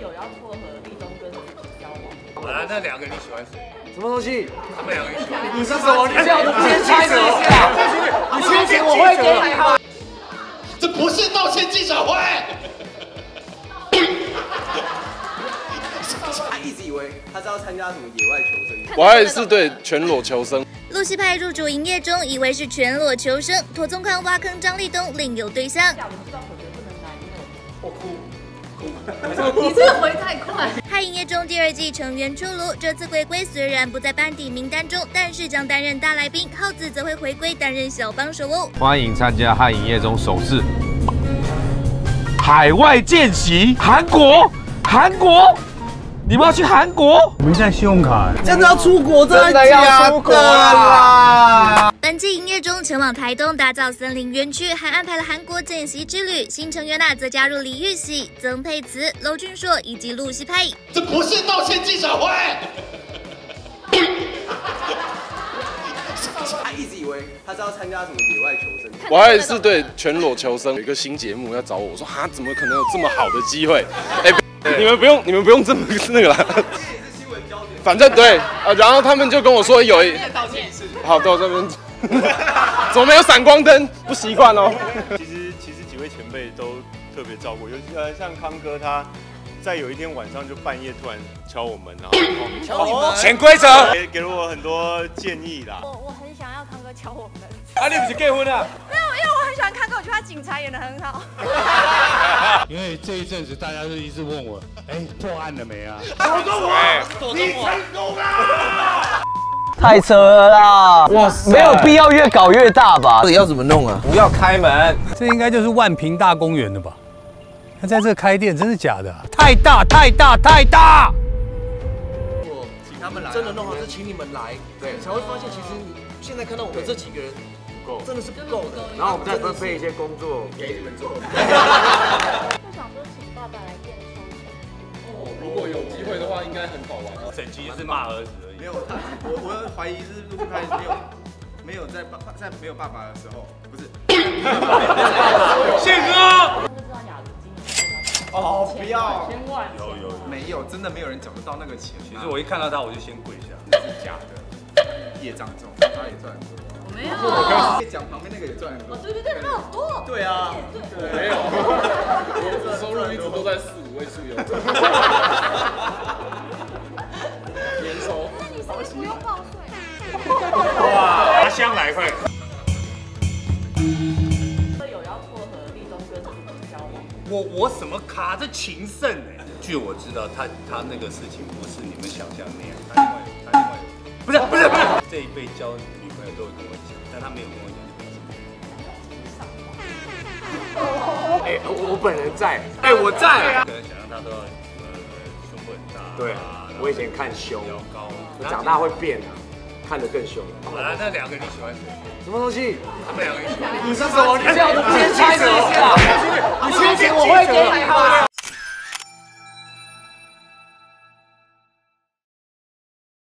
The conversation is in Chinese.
有要撮合立中跟自己交往。好了，那两个你喜欢谁？什么东西？他们两个你喜欢？你是什么？你这样先猜测一下，你先请我会给你吗。这不是道歉记者会。他一直以为他是要参加什么野外求生，我也是对全裸求生。露西派入主营业中，以为是全裸求生，妥宗康挖坑张立东另有对象。我哭。你这个回太快。嗨营业中第二季成员出炉，这次回归虽然不在班底名单中，但是将担任大来宾，耗子则会回归担任小帮手哦。欢迎参加嗨营业中首次海外见习，韩国，韩国。你们要去韩国？我们现在信用卡真的要出国，真的要出国啦！本季营业中前往台东打造森林园区，还安排了韩国见习之旅。新成员呐则加入李玉玺、曾沛慈、娄俊硕以及陆西佩。这不是道歉记者会。他一直以为他是要参加什么野外求生，我还是对全裸求生有一个新节目要找我，我说哈，怎么可能有这么好的机会？哎。你们不用，你们不用这么那个了。反正对，呃，然后他们就跟我说有一，好到这边，怎么没有闪光灯？不习惯哦。其实其实几位前辈都特别照顾，尤其呃像康哥他，在有一天晚上就半夜突然敲我们，然后敲你们，潜规则，给给了我很多建议啦。我我很想要康哥敲我们。啊，你不是结婚了？没有，因为我很喜欢康哥，我觉得他警察演的很好。因为这一阵子大家都一直问我，哎，破案了没啊？躲中我，你成功了！太扯了啦！哇，没有必要越搞越大吧？到底要怎么弄啊？不要开门，这应该就是万平大公园了吧？他在这开店，真的假的？太大，太大，太大！我请他们来，真的弄好是请你们来，对，才会发现其实你现在看到我们这几个人。真的是不够的，然后我们再分配一些工作给你们做。就想说请爸爸来验收。哦，如果有机会的话，应该很好玩。整集也是骂儿子而已。没有，我我怀疑是陆派没有没有在爸在没有爸爸的时候，不是。宪哥。哦，不要。千万。有有没有？真的没有人找得到那个钱。其实我一看到他，我就先跪下。那是假的，业障重，他也赚。没有，我可以讲旁边那个也赚很多。对对对，他好多。对啊，没有，我 收入一直都在四五位数有。我我什么卡这情圣哎？据我知道，他他那个事情不是你们想象那样，他另外他另外有，不是不是不是，这一辈交女朋友都会跟我讲，但他没有跟我讲。哎，我我本人在，哎，我在。可能想象他都要呃胸部很大。对，我以前看胸，比较高，长大会变啊，看得更凶。好了，那两个你喜欢谁？什么东西？他们两个你喜欢？你是什么？你这样先猜测一下，你先请我会给你哈。